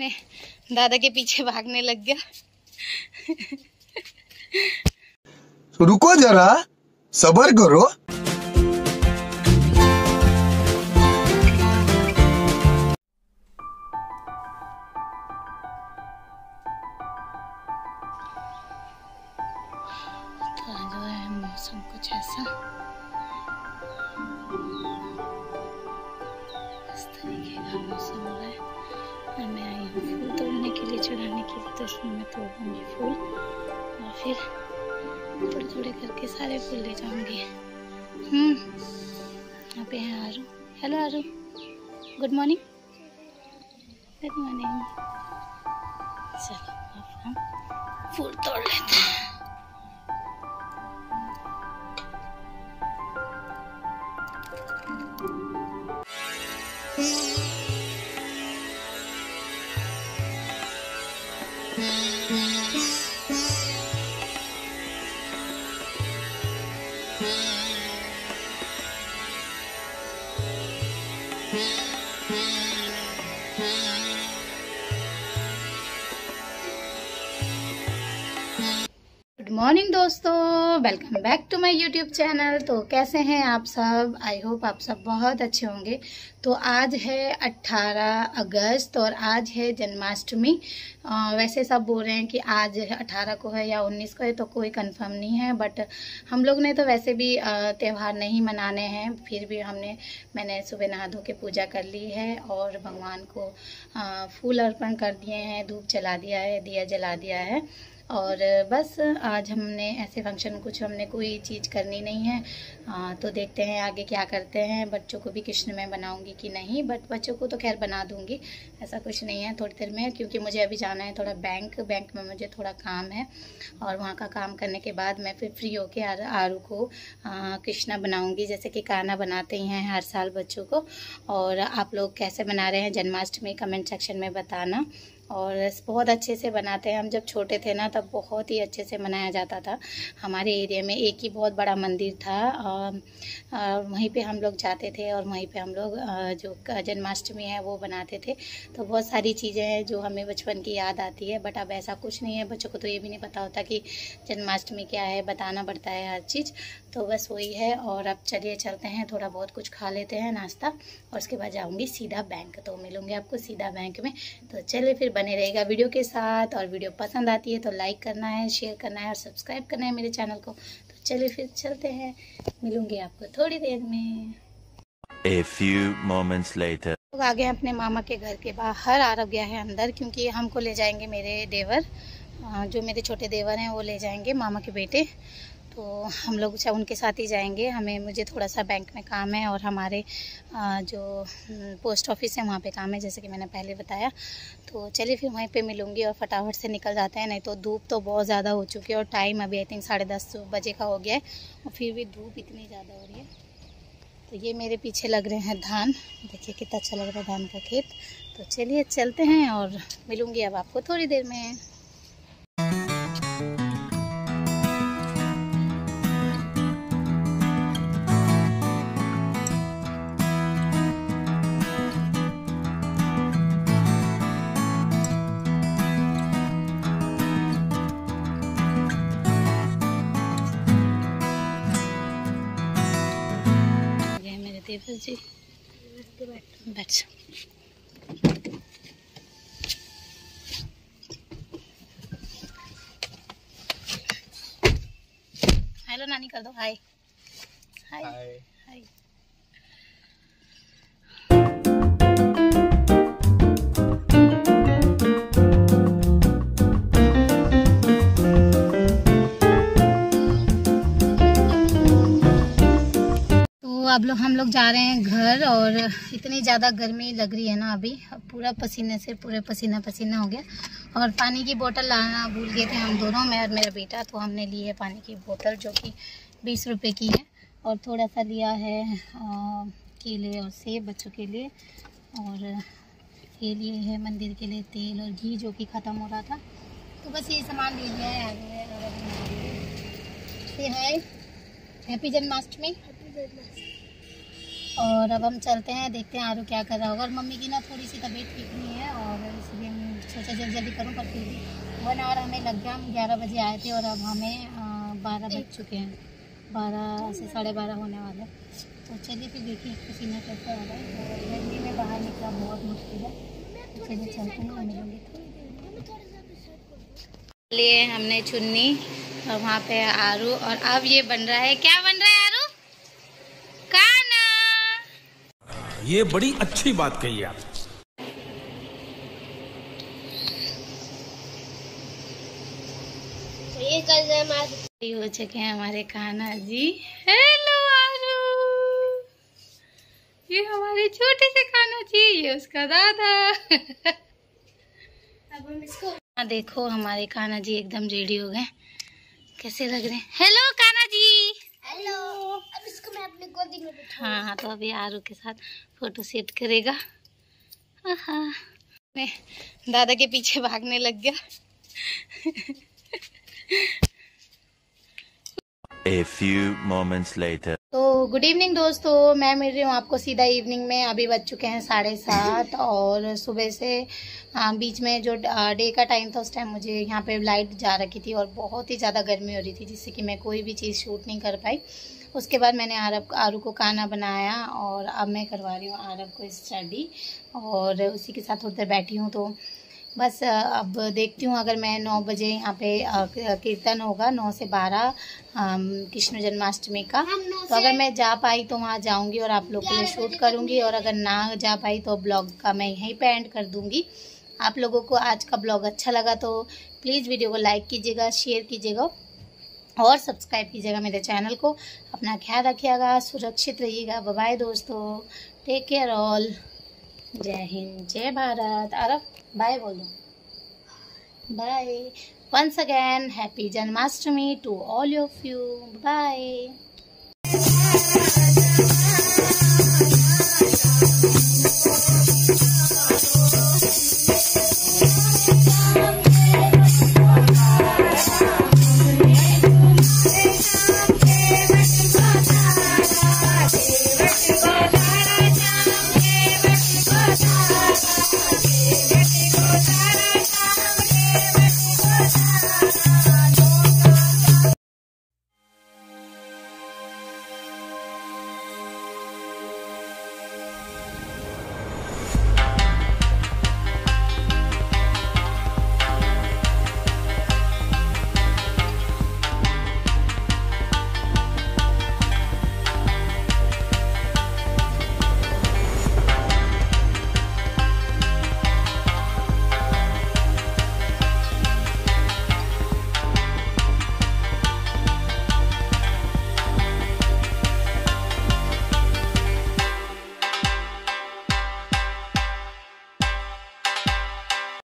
मैं दादा के पीछे भागने लग गया। रुको जरा सबर करो। तो मौसम कुछ ऐसा। इस तरीके का मौसम हो रहा है। और मैं आई हूँ। फूल तोड़ने के लिए, चढ़ाने के लिए तो इसमें मैं तोड़ूँगी फूल। और फिर थोड़े थोड़े करके सारे फूल ले जाऊँगी। हम्म यहाँ पे है। Aaru hello Aaru good morning good morning चलो, अब हम फूल तोड़ लेते हैं। Thank you. गुड मॉर्निंग दोस्तों, welcome back to my YouTube channel. तो कैसे हैं आप सब? आई होप आप सब बहुत अच्छे होंगे। तो आज है 18 अगस्त और आज है जन्माष्टमी। वैसे सब बोल रहे हैं कि आज 18 को है या 19 को है तो कोई कंफर्म नहीं है बट हम लोग ने तो वैसे भी त्यौहार नहीं मनाने हैं। फिर भी हमने, मैंने सुबह नहा धो के पूजा कर ली है और भगवान को फूल अर्पण कर दिए हैं, धूप जला दिया है, दिया जला दिया है। और बस आज हमने ऐसे फ़ंक्शन कुछ हमने कोई चीज़ करनी नहीं है। आ, तो देखते हैं आगे क्या करते हैं। बच्चों को भी कृष्ण में बनाऊँगी कि नहीं बट बच्चों को तो खैर बना दूँगी। ऐसा कुछ नहीं है थोड़ी देर में क्योंकि मुझे अभी जाना है थोड़ा बैंक बैंक में मुझे थोड़ा काम है। और वहाँ का काम करने के बाद मैं फिर फ्री होके आर, को कृष्णा बनाऊँगी। जैसे कि खाना बनाते ही हैं हर साल बच्चों को। और आप लोग कैसे बना रहे हैं जन्माष्टमी कमेंट सेक्शन में बताना। और बहुत अच्छे से बनाते हैं। हम जब छोटे थे ना तब बहुत ही अच्छे से मनाया जाता था। हमारे एरिया में एक ही बहुत बड़ा मंदिर था। अ, वहीं पे हम लोग जाते थे और वहीं पे हम लोग जो जन्माष्टमी है वो बनाते थे। तो बहुत सारी चीज़ें हैं जो हमें बचपन की याद आती है बट अब ऐसा कुछ नहीं है। बच्चों को तो ये भी नहीं पता होता कि जन्माष्टमी क्या है बताना पड़ता है हर चीज़। तो बस वही है और अब चलिए चलते हैं थोड़ा बहुत कुछ खा लेते हैं नाश्ता और उसके बाद जाऊँगी सीधा बैंक। तो मिलूँगी आपको सीधा बैंक में। तो चलिए फिर बने रहेगा वीडियो के साथ। और वीडियो पसंद आती है तो लाइक करना है शेयर करना है और सब्सक्राइब करना है मेरे चैनल को। तो चलिए फिर चलते हैं। मिलूँगी आपको थोड़ी देर में। A few moments later. लोग आ गए हैं अपने मामा के घर के बाहर आ गया है अंदर क्योंकि हमको ले जाएँगे मेरे देवर जो मेरे छोटे देवर हैं वो ले जाएँगे मामा के बेटे। तो हम लोग चा- उनके साथ ही जाएँगे। हमें मुझे थोड़ा सा बैंक में काम है और हमारे जो हम्म, पोस्ट ऑफ़िस है वहाँ पे काम है जैसे कि मैंने पहले बताया। तो चलिए फिर वहीं पे मिलूँगी और फटाफट से निकल जाते हैं। नहीं तो धूप तो बहुत ज़्यादा हो चुकी है और टाइम अभी आई थिंक साढ़े दस बजे का हो गया है और फिर भी धूप इतनी ज़्यादा हो रही है। तो ये मेरे पीछे लग रहे हैं धान। देखिए कितना अच्छा लग रहा है धान का खेत। तो चलिए चलते हैं और मिलूँगी अब आपको थोड़ी देर में। देवर जी। बैठ हेलो नानी कर दो। हाय हाय हाय अब लोग हम लोग जा रहे हैं घर और इतनी ज़्यादा गर्मी लग रही है ना अभी। अब पूरा पसीने से, पूरे पसीना पसीना हो गया। और पानी की बोतल लाना भूल गए थे हम दोनों, मैं और मेरा बेटा तो हमने ली है पानी की बोतल जो कि बीस रुपए की है। और थोड़ा सा लिया है केले और सेब बच्चों के लिए। और ये लिए है मंदिर के लिए तेल और घी जो कि ख़त्म हो रहा था। तो बस ये सामान ले लिया है। ये है हैप्पी जन्माष्टमी और अब हम चलते हैं, देखते हैं आरू क्या कर रहा होगा। और मम्मी की ना थोड़ी सी तबीयत ठीक नहीं है और इसलिए हम सोचा जल्दी जल्दी करूँ, पर फिर भी वन आवर हमें लग गया। हम ग्यारह बजे आए थे और अब हमें बारह बज चुके हैं। बारह से साढ़े बारह होने वाले तो चलिए फिर देखिए पसीना कैसा हो रहा है गर्मी में बाहर निकला, बहुत मुश्किल है। तो चलिए चलते हैं, मिलेंगे। लिए हमने चुन्नी और वहाँ पे आरू और अब ये बन रहा है। क्या बन रहा है आरू काना ये बड़ी अच्छी बात कही आप तो ये हो चुके हैं हमारे कान्हा जी। हेलो आरू ये हमारे छोटे से कान्हा जी ये उसका दादा। अब हम इसको हाँ देखो हमारे कान्हा जी एकदम रेडी हो गए। कैसे लग रहे हैं? हेलो कान्हा जी। हेलो अपने गोदी में हाँ हाँ। तो अभी आरू के साथ फ़ोटो सेट करेगा। आहा मैं दादा के पीछे भागने लग गया। A few moments later. तो गुड इवनिंग दोस्तों मैं मिल रही हूँ आपको सीधा इवनिंग में। अभी बज चुके हैं साढ़े सात और सुबह से बीच में जो डे का टाइम था उस टाइम मुझे यहाँ पे लाइट जा रखी थी और बहुत ही ज़्यादा गर्मी हो रही थी जिससे कि मैं कोई भी चीज़ शूट नहीं कर पाई। उसके बाद मैंने आरब आरू को खाना बनाया और अब मैं करवा रही हूँ आरब को स्टडी और उसी के साथ थोड़ी देर बैठी हूँ तो बस अब देखती हूँ अगर मैं नौ बजे यहाँ पे कीर्तन होगा नौ से बारह कृष्ण जन्माष्टमी का। तो अगर मैं जा पाई तो वहाँ जाऊँगी और आप लोग के लिए शूट करूँगी और अगर ना जा पाई तो ब्लॉग का मैं यहीं पे एंड कर दूँगी। आप लोगों को आज का ब्लॉग अच्छा लगा तो प्लीज़ वीडियो को लाइक कीजिएगा शेयर कीजिएगा। और सब्सक्राइब कीजिएगा मेरे चैनल को। अपना ख्याल रखिएगा, सुरक्षित रहिएगा। बाय दोस्तों। टेक केयर ऑल जय हिंद, जय भारत। अरब बाय बोलो। Bye once again happy Janmashtami to all of you bye